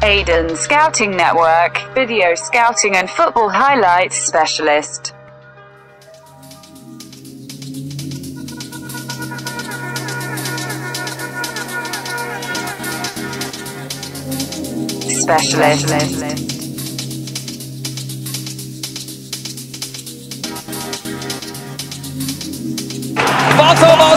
Aiden Scouting Network, video scouting and football highlights specialist. Specialist. Ja,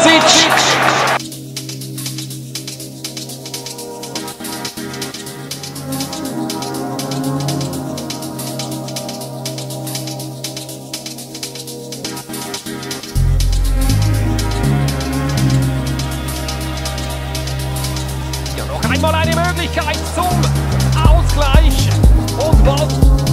noch einmal eine Möglichkeit zum Ausgleich. Und Ball.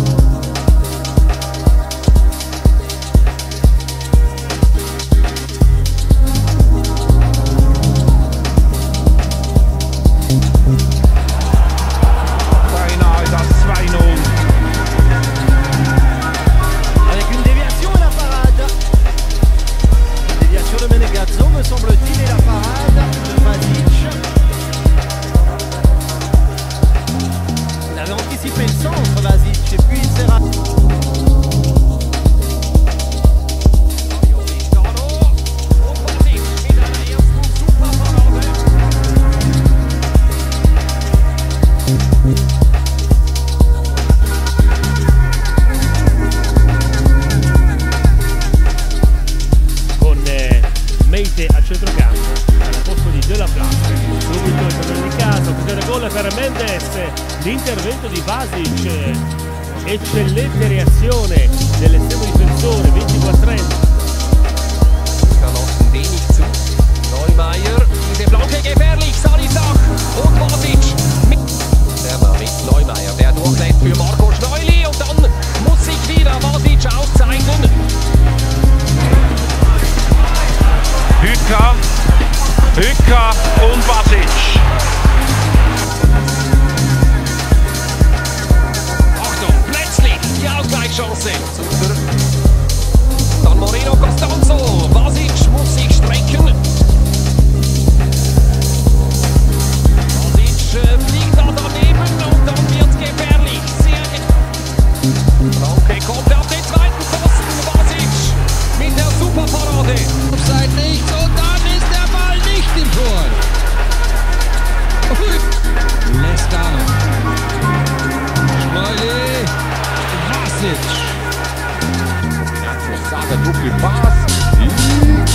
Eccellente reazione dell'estremo difensore 24 Da noch ein wenig zu. Neumeier, diese Flanke gefährlich, Salisach und Basic. Der mit Neumeier, der durchlässt für Marco Schneuli und dann muss sich wieder Basic auszeichnen. Hücker, Hücker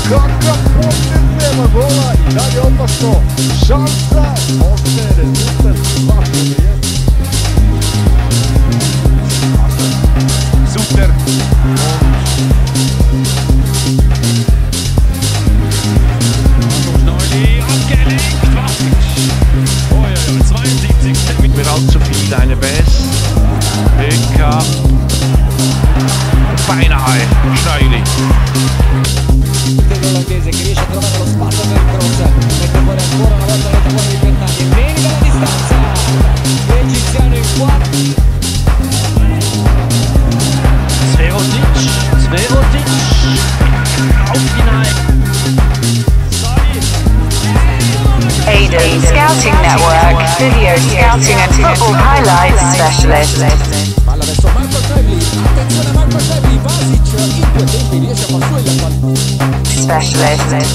kakav potez nema gola i dalje opasno. Šansa ostaje rezultat 2 Super. Schneuli Aiden Scouting Network, video scouting and football highlights specialist. Specialist.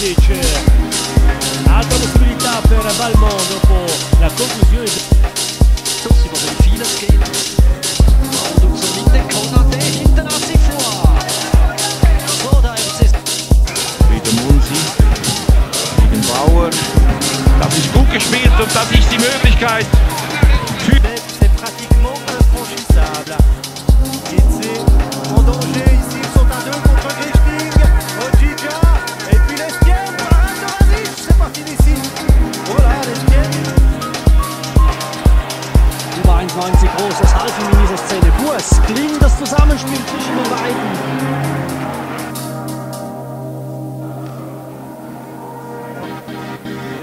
Music. 1,90 groß, das half ihm in dieser Szene. Burs, gelingt das Zusammenspiel zwischen den beiden.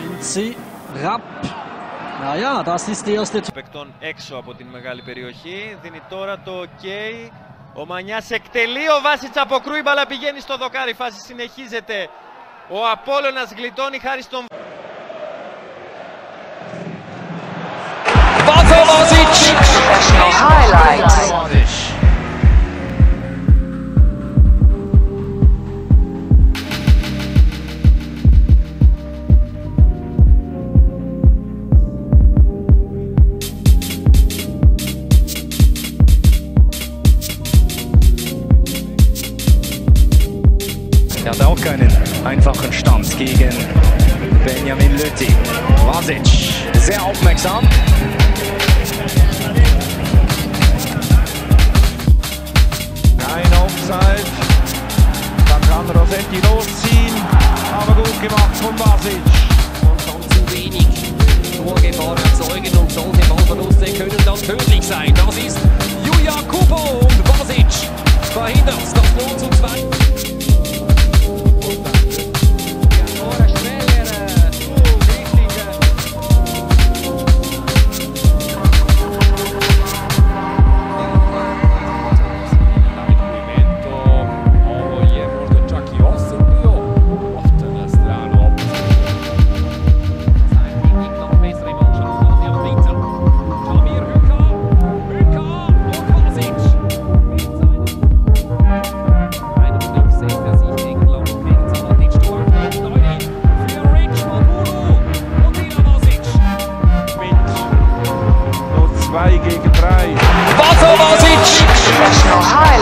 Vinci, Rapp. Naja, das ist die erste παικτών έξω από την μεγάλη περιοχή. Δίνει τώρα το OK. Ο Μανιάς εκτελεί, ο Βάσιτς αποκρούει, μπαλά πηγαίνει στο δοκάρι, η φάση συνεχίζεται. Ο Απόλλωνας γλιτώνει χάρη στον Highlights. Er hat auch keinen einfachen Stand gegen Benjamin Lütti. Vasic, sehr aufmerksam. Offside. Da kann Rossetti losziehen. Aber gut gemacht von Basic. Und dann zu wenig Torgefahr erzeugen und solche Ballverluste können dann tödlich sein. Das ist Julia Kupo und Basic verhindert das 0 zu 2.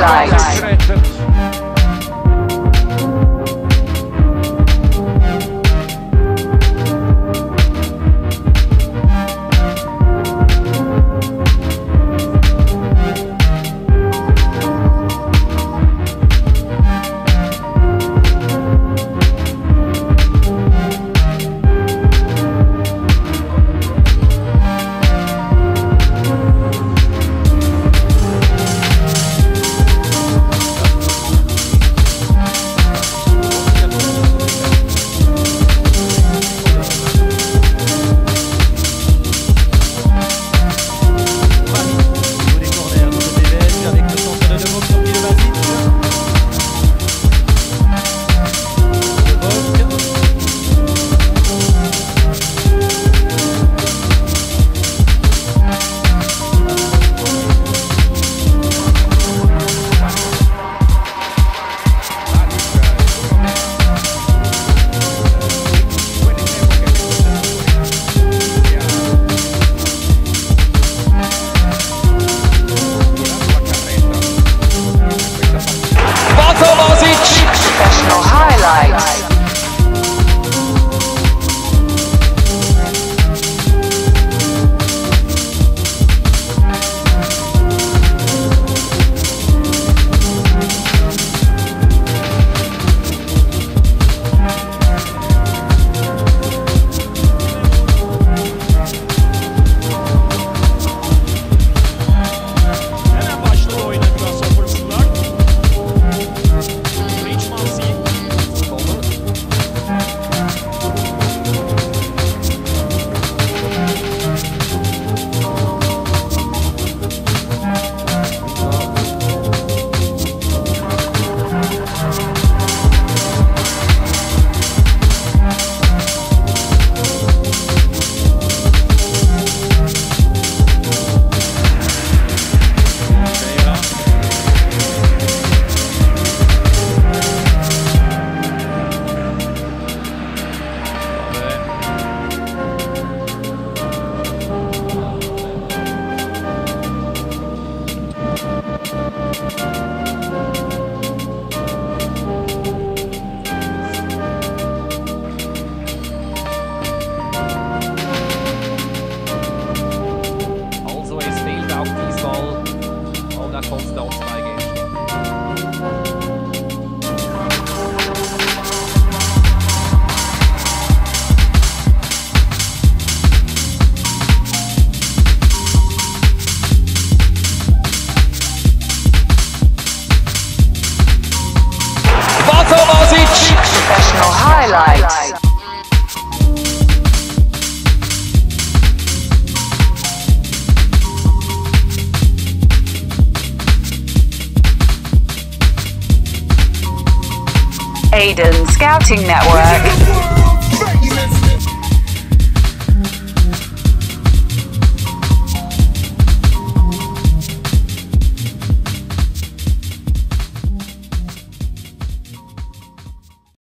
right. Aiden Scouting Network.